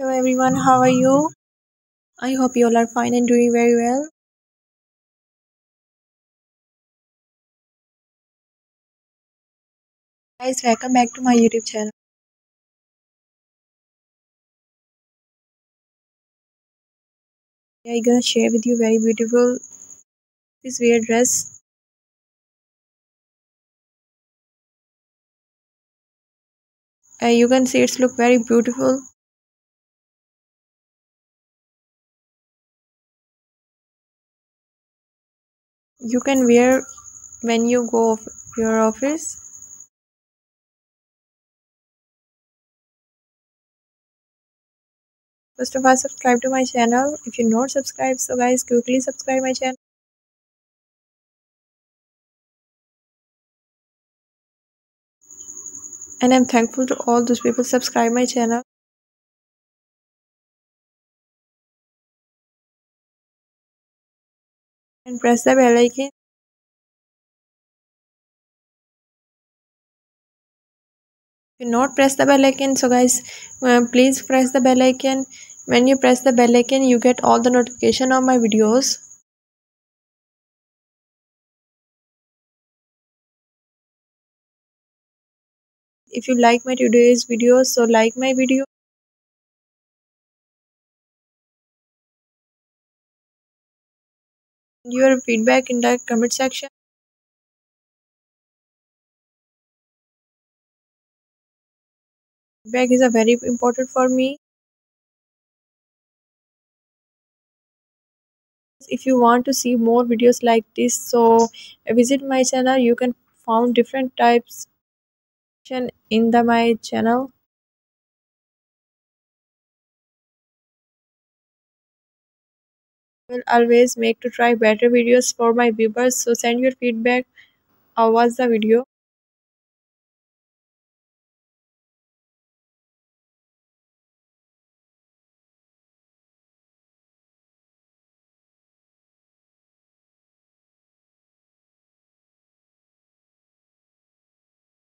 Hello everyone, how are you? I hope you all are fine and doing very well. Guys, welcome back to my YouTube channel. I'm gonna share with you very beautiful this weird dress. Uh, you can see it's look very beautiful. You can wear when you go to your office First of all, subscribe to my channel if you're not subscribed. So guys, quickly subscribe my channel. And I'm thankful to all those people subscribe my channel. And press the bell icon. If you not press the bell icon, so guys, uh, please press the bell icon when you press the bell icon you get all the notification of my videos if you like my today's video so like my video your feedback in the comment section. Feedback is a very important for me. If you want to see more videos like this so visit my channel. You can found different types in the my channel will always make to try better videos for my viewers. So send your feedback. How was the video